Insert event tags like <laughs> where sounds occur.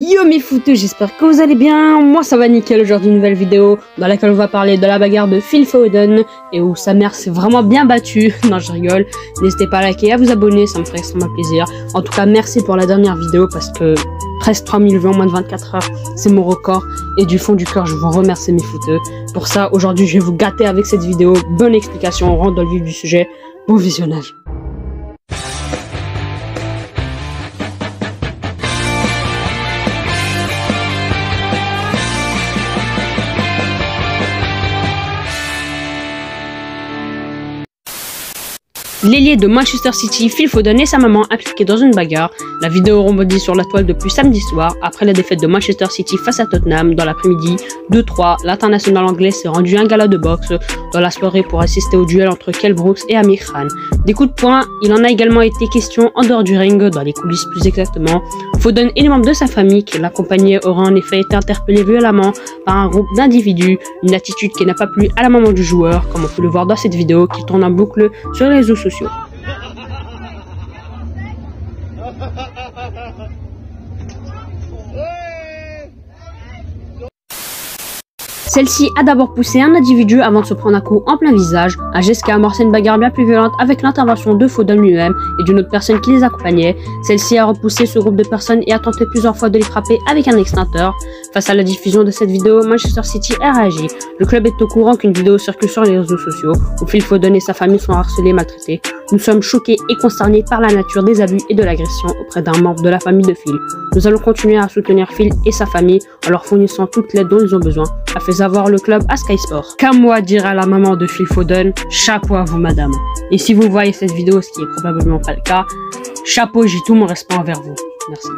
Yo mes fouteux, j'espère que vous allez bien, moi ça va nickel aujourd'hui nouvelle vidéo dans laquelle on va parler de la bagarre de Phil Foden et où sa mère s'est vraiment bien battue, <laughs> non je rigole, n'hésitez pas à liker à vous abonner, ça me ferait extrêmement plaisir. En tout cas merci pour la dernière vidéo parce que presque 3000 vues en moins de 24 heures, c'est mon record et du fond du cœur je vous remercie mes fouteux. Pour ça aujourd'hui je vais vous gâter avec cette vidéo, bonne explication, on rentre dans le vif du sujet, bon visionnage. L'ailier de Manchester City, Phil Foden et sa maman impliqués dans une bagarre. La vidéo rebondit sur la toile depuis samedi soir, après la défaite de Manchester City face à Tottenham dans l'après-midi 2-3. L'international anglais s'est rendu un gala de boxe dans la soirée pour assister au duel entre Kell Brooks et Amir Khan. Des coups de poing, il en a également été question en dehors du ring, dans les coulisses plus exactement. Foden et les membres de sa famille qui l'accompagnaient auraient en effet été interpellés violemment par un groupe d'individus, une attitude qui n'a pas plu à la maman du joueur, comme on peut le voir dans cette vidéo qui tourne en boucle sur les réseaux sociaux. そうしよう。<laughs> Celle-ci a d'abord poussé un individu avant de se prendre un coup en plein visage, un geste qui a amorcé une bagarre bien plus violente avec l'intervention de Foden lui-même et d'une autre personne qui les accompagnait. Celle-ci a repoussé ce groupe de personnes et a tenté plusieurs fois de les frapper avec un extincteur. Face à la diffusion de cette vidéo, Manchester City a réagi. Le club est au courant qu'une vidéo circule sur les réseaux sociaux où Phil Foden et sa famille sont harcelés et maltraités. Nous sommes choqués et concernés par la nature des abus et de l'agression auprès d'un membre de la famille de Phil. Nous allons continuer à soutenir Phil et sa famille en leur fournissant toute l'aide dont ils ont besoin, a fait savoir le club à Sky Sport. Qu'à moi dira la maman de Phil Foden, chapeau à vous madame. Et si vous voyez cette vidéo, ce qui est probablement pas le cas, chapeau, j'ai tout mon respect envers vous. Merci.